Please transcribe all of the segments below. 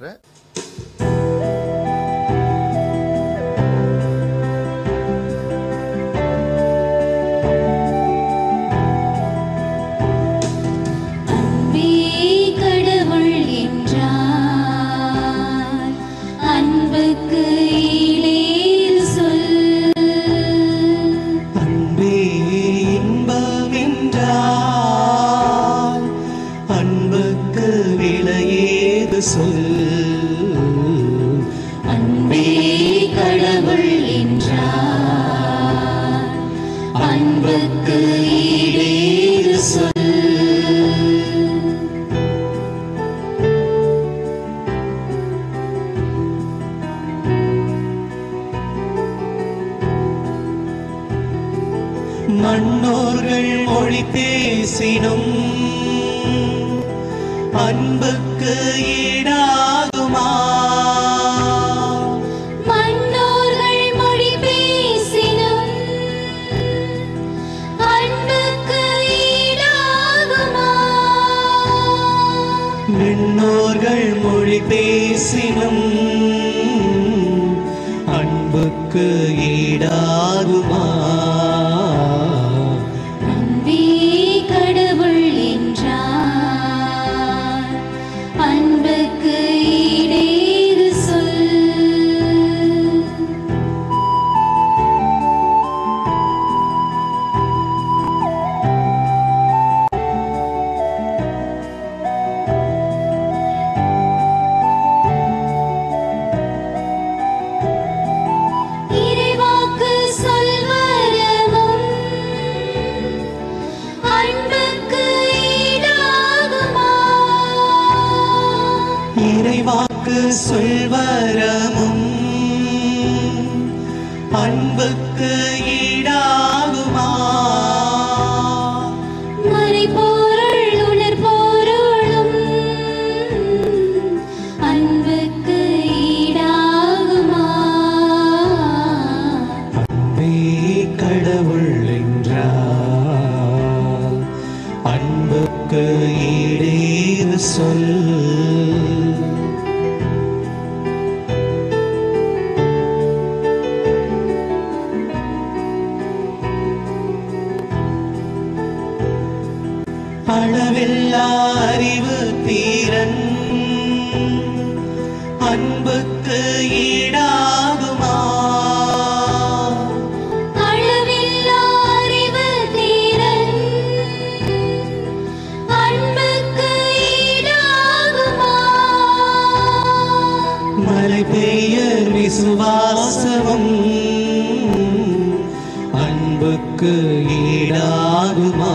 Right? மன்னோர்கள் மொழி பேசினும் அன்புக்கு ஈடாகுமா? விண்ணோர்கள் மொழி பேசினும் அன்புக்கு ஈடாகுமா? இறைவாக்கு சொல்வரமும். அன்புக்கு அறிவு தீரன். அன்புக்கு ஈடாகுமா? மழை பெய்ய விசுவாசமும் அன்புக்கு ஈடாகுமா?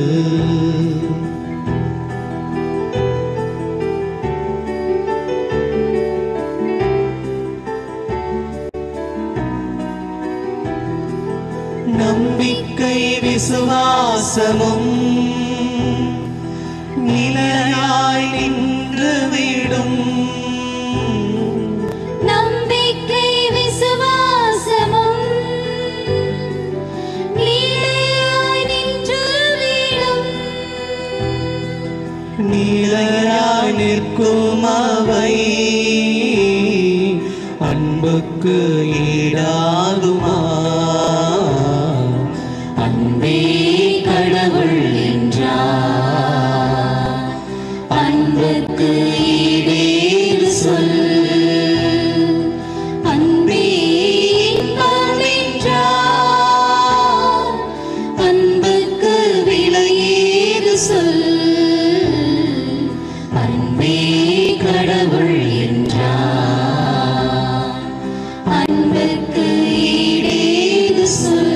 நம்பிக்கை விசுவாசமும் நிலையாய் நின்றுவிடும் நம்பிக்கை விசுவாசமும் நிலையாய் நின்றுவிடும் நிலையாய் நிற்கும் அவை அன்புக்கு ஈடாகுமா? Thank you.